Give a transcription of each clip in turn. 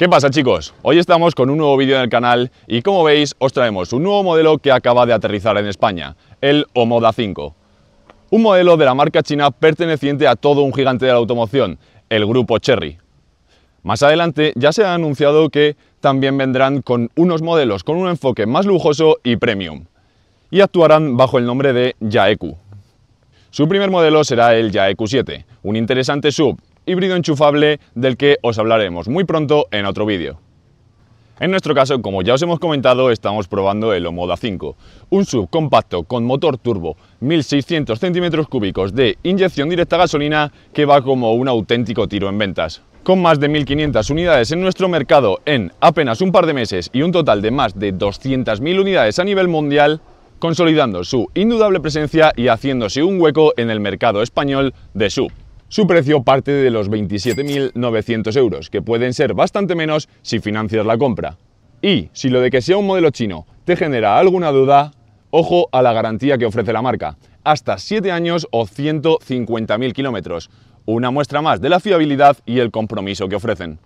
¿Qué pasa chicos? Hoy estamos con un nuevo vídeo en el canal y como veis os traemos un nuevo modelo que acaba de aterrizar en España, el Omoda 5. Un modelo de la marca china perteneciente a todo un gigante de la automoción, el grupo Cherry. Más adelante ya se ha anunciado que también vendrán con unos modelos con un enfoque más lujoso y premium y actuarán bajo el nombre de Yaeku. Su primer modelo será el Yaeku 7, un interesante sub híbrido enchufable del que os hablaremos muy pronto en otro vídeo. En nuestro caso, como ya os hemos comentado, estamos probando el Omoda 5, un sub compacto con motor turbo 1600 centímetros cúbicos de inyección directa a gasolina que va como un auténtico tiro en ventas. Con más de 1500 unidades en nuestro mercado en apenas un par de meses y un total de más de 200.000 unidades a nivel mundial, consolidando su indudable presencia y haciéndose un hueco en el mercado español de sub. Su precio parte de los 27.900 euros, que pueden ser bastante menos si financias la compra. Y si lo de que sea un modelo chino te genera alguna duda, ojo a la garantía que ofrece la marca, hasta 7 años o 150.000 kilómetros, una muestra más de la fiabilidad y el compromiso que ofrecen.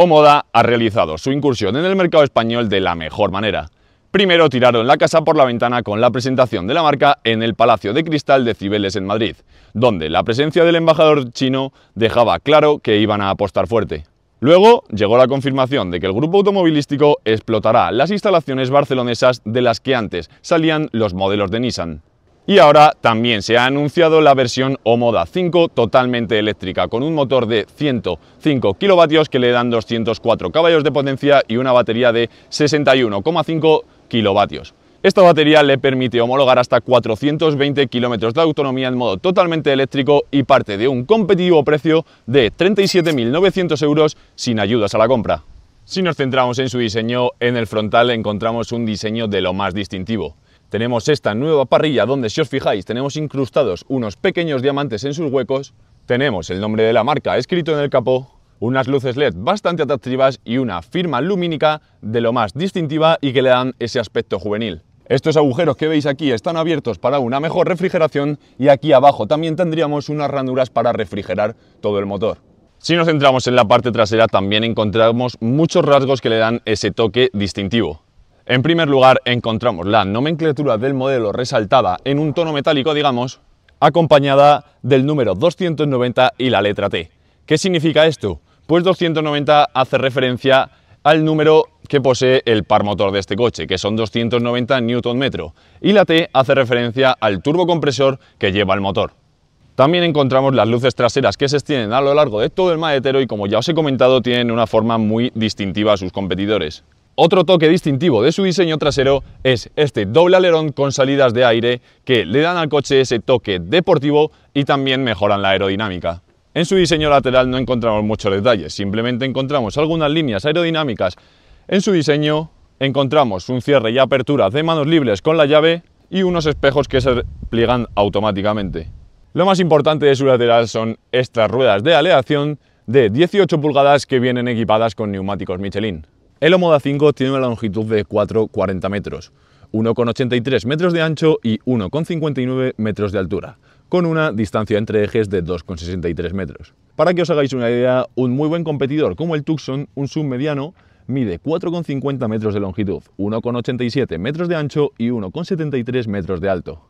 Omoda ha realizado su incursión en el mercado español de la mejor manera. Primero tiraron la casa por la ventana con la presentación de la marca en el Palacio de Cristal de Cibeles en Madrid, donde la presencia del embajador chino dejaba claro que iban a apostar fuerte. Luego llegó la confirmación de que el grupo automovilístico explotará las instalaciones barcelonesas de las que antes salían los modelos de Nissan. Y ahora también se ha anunciado la versión Omoda 5 totalmente eléctrica, con un motor de 105 kilovatios que le dan 204 caballos de potencia y una batería de 61,5 kilovatios. Esta batería le permite homologar hasta 420 kilómetros de autonomía en modo totalmente eléctrico y parte de un competitivo precio de 37.900 euros sin ayudas a la compra. Si nos centramos en su diseño, en el frontal encontramos un diseño de lo más distintivo tenemos esta nueva parrilla donde si os fijáis tenemos incrustados unos pequeños diamantes en sus huecos, tenemos el nombre de la marca escrito en el capó, unas luces LED bastante atractivas y una firma lumínica de lo más distintiva y que le dan ese aspecto juvenil. Estos agujeros que veis aquí están abiertos para una mejor refrigeración y aquí abajo también tendríamos unas ranuras para refrigerar todo el motor. Si nos centramos en la parte trasera también encontramos muchos rasgos que le dan ese toque distintivo. En primer lugar, encontramos la nomenclatura del modelo resaltada en un tono metálico, digamos, acompañada del número 290 y la letra T. ¿Qué significa esto? Pues 290 hace referencia al número que posee el par motor de este coche, que son 290 Nm, y la T hace referencia al turbocompresor que lleva el motor. También encontramos las luces traseras que se extienden a lo largo de todo el maletero y como ya os he comentado tienen una forma muy distintiva a sus competidores. Otro toque distintivo de su diseño trasero es este doble alerón con salidas de aire que le dan al coche ese toque deportivo y también mejoran la aerodinámica. En su diseño lateral no encontramos muchos detalles, simplemente encontramos algunas líneas aerodinámicas. En su diseño encontramos un cierre y apertura de manos libres con la llave y unos espejos que se pliegan automáticamente. Lo más importante de su lateral son estas ruedas de aleación de 18 pulgadas que vienen equipadas con neumáticos Michelin. El Omoda 5 tiene una longitud de 4,40 metros, 1,83 metros de ancho y 1,59 metros de altura, con una distancia entre ejes de 2,63 metros. Para que os hagáis una idea, un muy buen competidor como el Tucson, un submediano, mide 4,50 metros de longitud, 1,87 metros de ancho y 1,73 metros de alto.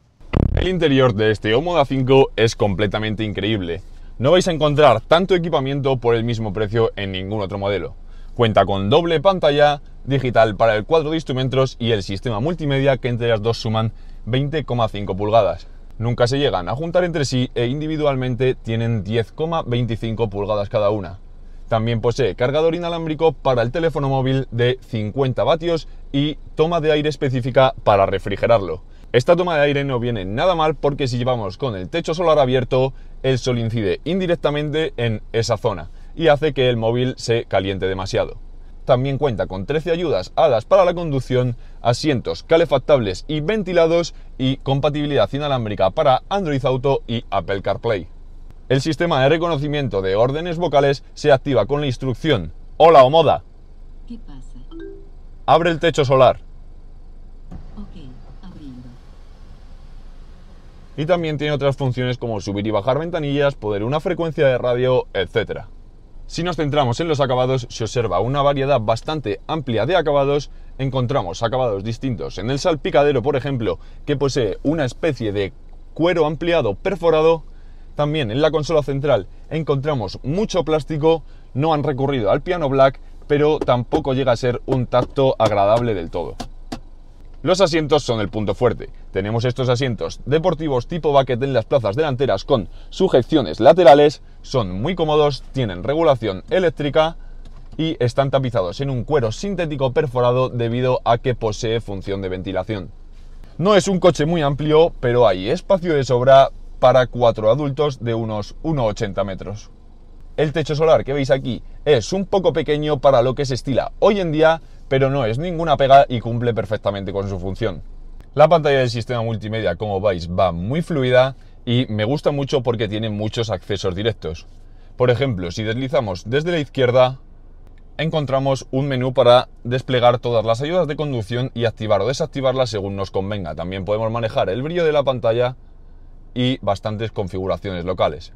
El interior de este Omoda 5 es completamente increíble. No vais a encontrar tanto equipamiento por el mismo precio en ningún otro modelo. Cuenta con doble pantalla digital para el cuadro de instrumentos y el sistema multimedia que entre las dos suman 20,5 pulgadas. Nunca se llegan a juntar entre sí e individualmente tienen 10,25 pulgadas cada una. También posee cargador inalámbrico para el teléfono móvil de 50 vatios y toma de aire específica para refrigerarlo. Esta toma de aire no viene nada mal porque si llevamos con el techo solar abierto, el sol incide indirectamente en esa zona y hace que el móvil se caliente demasiado. También cuenta con 13 ayudas hadas para la conducción, asientos calefactables y ventilados y compatibilidad inalámbrica para Android Auto y Apple CarPlay. El sistema de reconocimiento de órdenes vocales se activa con la instrucción Hola o moda ¿Qué pasa? Abre el techo solar. Abriendo. Y también tiene otras funciones como subir y bajar ventanillas, poder una frecuencia de radio, etc. Si nos centramos en los acabados, se observa una variedad bastante amplia de acabados. Encontramos acabados distintos en el salpicadero, por ejemplo, que posee una especie de cuero ampliado perforado. También en la consola central encontramos mucho plástico. No han recurrido al piano black, pero tampoco llega a ser un tacto agradable del todo. Los asientos son el punto fuerte. Tenemos estos asientos deportivos tipo bucket en las plazas delanteras con sujeciones laterales, son muy cómodos, tienen regulación eléctrica y están tapizados en un cuero sintético perforado debido a que posee función de ventilación. No es un coche muy amplio, pero hay espacio de sobra para cuatro adultos de unos 1,80 metros. El techo solar que veis aquí es un poco pequeño para lo que se estila hoy en día, pero no es ninguna pega y cumple perfectamente con su función. La pantalla del sistema multimedia, como veis, va muy fluida y me gusta mucho porque tiene muchos accesos directos. Por ejemplo, si deslizamos desde la izquierda, encontramos un menú para desplegar todas las ayudas de conducción y activar o desactivarlas según nos convenga. También podemos manejar el brillo de la pantalla y bastantes configuraciones locales.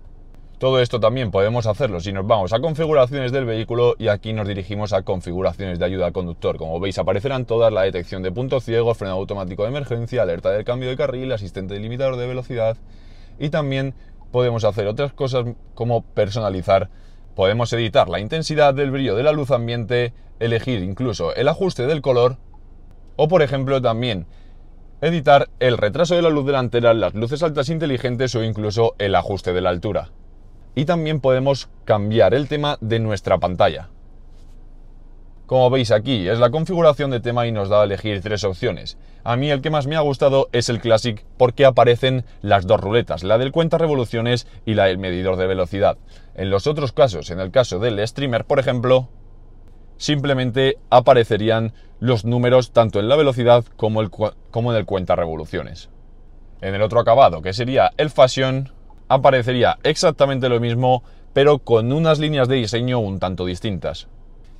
Todo esto también podemos hacerlo si nos vamos a configuraciones del vehículo y aquí nos dirigimos a configuraciones de ayuda al conductor. Como veis aparecerán todas la detección de puntos ciegos, freno automático de emergencia, alerta del cambio de carril, asistente limitador de velocidad y también podemos hacer otras cosas como personalizar. Podemos editar la intensidad del brillo de la luz ambiente, elegir incluso el ajuste del color o por ejemplo también editar el retraso de la luz delantera, las luces altas inteligentes o incluso el ajuste de la altura y también podemos cambiar el tema de nuestra pantalla. Como veis aquí es la configuración de tema y nos da a elegir tres opciones. A mí el que más me ha gustado es el Classic porque aparecen las dos ruletas, la del cuenta revoluciones y la del medidor de velocidad. En los otros casos, en el caso del streamer por ejemplo, simplemente aparecerían los números tanto en la velocidad como, el, como en el cuenta revoluciones. En el otro acabado, que sería el Fashion, aparecería exactamente lo mismo, pero con unas líneas de diseño un tanto distintas.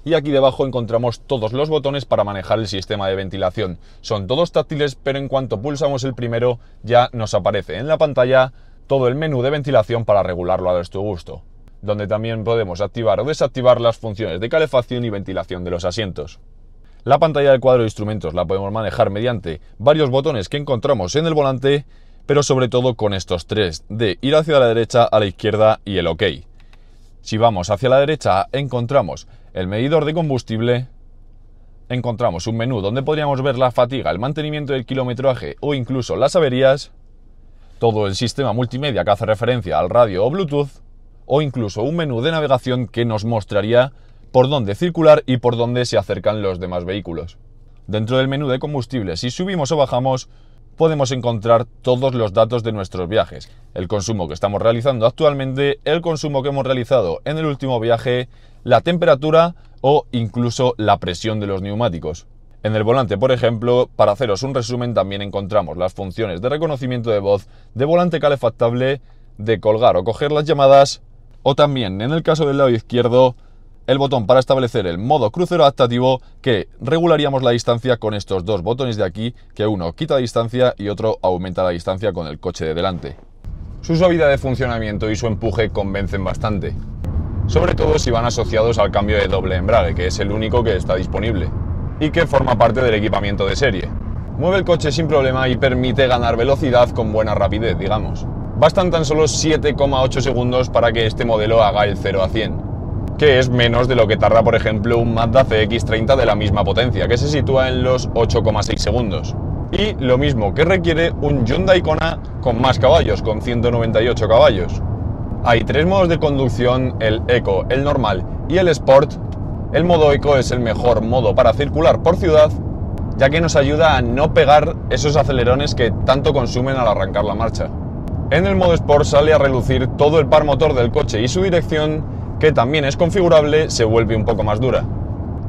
Y aquí debajo encontramos todos los botones para manejar el sistema de ventilación. Son todos táctiles, pero en cuanto pulsamos el primero ya nos aparece en la pantalla todo el menú de ventilación para regularlo a nuestro gusto, donde también podemos activar o desactivar las funciones de calefacción y ventilación de los asientos. La pantalla del cuadro de instrumentos la podemos manejar mediante varios botones que encontramos en el volante pero sobre todo con estos tres, de ir hacia la derecha, a la izquierda y el OK. Si vamos hacia la derecha encontramos el medidor de combustible, encontramos un menú donde podríamos ver la fatiga, el mantenimiento del kilometraje o incluso las averías, todo el sistema multimedia que hace referencia al radio o Bluetooth, o incluso un menú de navegación que nos mostraría por dónde circular y por dónde se acercan los demás vehículos. Dentro del menú de combustible, si subimos o bajamos, podemos encontrar todos los datos de nuestros viajes, el consumo que estamos realizando actualmente, el consumo que hemos realizado en el último viaje, la temperatura o incluso la presión de los neumáticos. En el volante, por ejemplo, para haceros un resumen, también encontramos las funciones de reconocimiento de voz, de volante calefactable, de colgar o coger las llamadas, o también, en el caso del lado izquierdo, el botón para establecer el modo crucero adaptativo que regularíamos la distancia con estos dos botones de aquí, que uno quita distancia y otro aumenta la distancia con el coche de delante. Su suavidad de funcionamiento y su empuje convencen bastante, sobre todo si van asociados al cambio de doble embrague, que es el único que está disponible, y que forma parte del equipamiento de serie. Mueve el coche sin problema y permite ganar velocidad con buena rapidez, digamos. Bastan tan solo 7,8 segundos para que este modelo haga el 0 a 100 que es menos de lo que tarda, por ejemplo, un Mazda CX-30 de la misma potencia, que se sitúa en los 8,6 segundos. Y lo mismo que requiere un Hyundai Kona con más caballos, con 198 caballos. Hay tres modos de conducción, el Eco, el normal y el Sport. El modo Eco es el mejor modo para circular por ciudad, ya que nos ayuda a no pegar esos acelerones que tanto consumen al arrancar la marcha. En el modo Sport sale a relucir todo el par motor del coche y su dirección que también es configurable, se vuelve un poco más dura.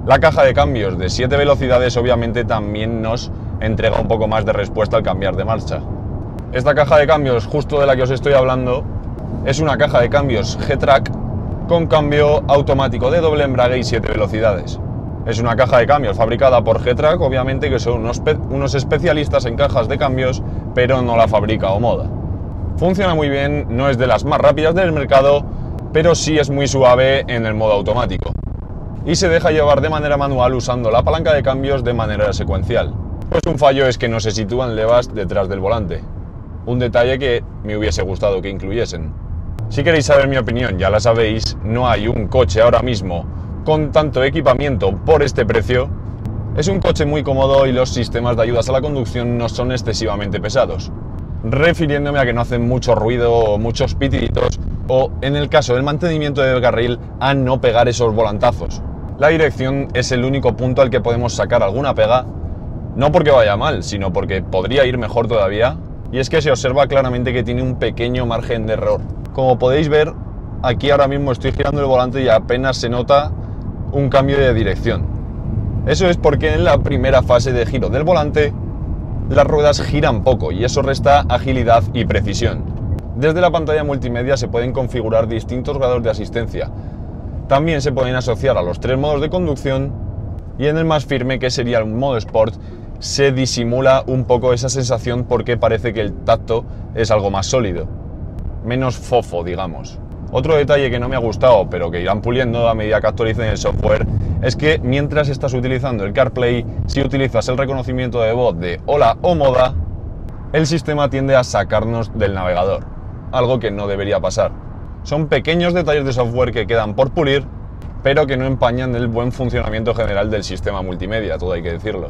La caja de cambios de 7 velocidades obviamente también nos entrega un poco más de respuesta al cambiar de marcha. Esta caja de cambios justo de la que os estoy hablando es una caja de cambios G-Track con cambio automático de doble embrague y 7 velocidades. Es una caja de cambios fabricada por Getrack, obviamente que son unos, unos, especialistas en cajas de cambios, pero no la fabrica Omoda. Funciona muy bien, no es de las más rápidas del mercado, pero sí es muy suave en el modo automático. Y se deja llevar de manera manual usando la palanca de cambios de manera secuencial. Pues un fallo es que no se sitúan levas detrás del volante. Un detalle que me hubiese gustado que incluyesen. Si queréis saber mi opinión, ya la sabéis, no hay un coche ahora mismo con tanto equipamiento por este precio. Es un coche muy cómodo y los sistemas de ayudas a la conducción no son excesivamente pesados refiriéndome a que no hacen mucho ruido o muchos pitiditos, o en el caso del mantenimiento del carril, a no pegar esos volantazos. La dirección es el único punto al que podemos sacar alguna pega, no porque vaya mal, sino porque podría ir mejor todavía, y es que se observa claramente que tiene un pequeño margen de error. Como podéis ver, aquí ahora mismo estoy girando el volante y apenas se nota un cambio de dirección. Eso es porque en la primera fase de giro del volante las ruedas giran poco y eso resta agilidad y precisión. Desde la pantalla multimedia se pueden configurar distintos grados de asistencia. También se pueden asociar a los tres modos de conducción y en el más firme, que sería el modo Sport, se disimula un poco esa sensación porque parece que el tacto es algo más sólido, menos fofo, digamos. Otro detalle que no me ha gustado, pero que irán puliendo a medida que actualicen el software, es que mientras estás utilizando el CarPlay, si utilizas el reconocimiento de voz de Hola o Moda, el sistema tiende a sacarnos del navegador, algo que no debería pasar. Son pequeños detalles de software que quedan por pulir, pero que no empañan el buen funcionamiento general del sistema multimedia, todo hay que decirlo.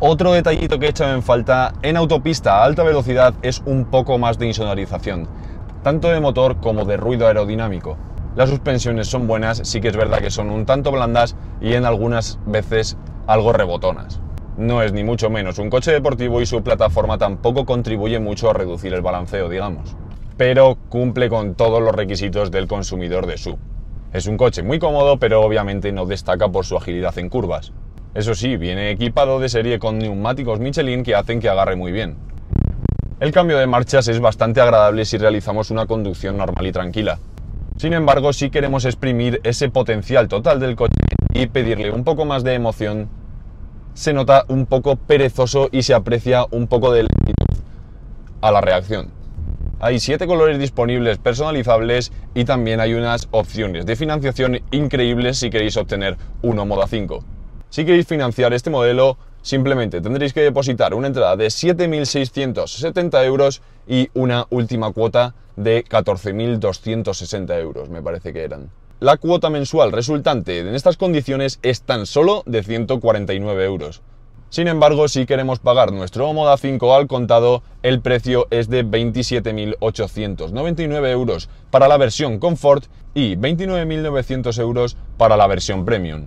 Otro detallito que he echado en falta en autopista a alta velocidad es un poco más de insonorización tanto de motor como de ruido aerodinámico. Las suspensiones son buenas, sí que es verdad que son un tanto blandas y en algunas veces algo rebotonas. No es ni mucho menos un coche deportivo y su plataforma tampoco contribuye mucho a reducir el balanceo, digamos. Pero cumple con todos los requisitos del consumidor de sub. Es un coche muy cómodo, pero obviamente no destaca por su agilidad en curvas. Eso sí, viene equipado de serie con neumáticos Michelin que hacen que agarre muy bien. El cambio de marchas es bastante agradable si realizamos una conducción normal y tranquila. Sin embargo, si queremos exprimir ese potencial total del coche y pedirle un poco más de emoción, se nota un poco perezoso y se aprecia un poco de lentitud a la reacción. Hay siete colores disponibles personalizables y también hay unas opciones de financiación increíbles si queréis obtener uno Moda 5. Si queréis financiar este modelo, Simplemente tendréis que depositar una entrada de 7.670 euros y una última cuota de 14.260 euros, me parece que eran. La cuota mensual resultante en estas condiciones es tan solo de 149 euros. Sin embargo, si queremos pagar nuestro Moda 5 al contado, el precio es de 27.899 euros para la versión Comfort y 29.900 euros para la versión Premium.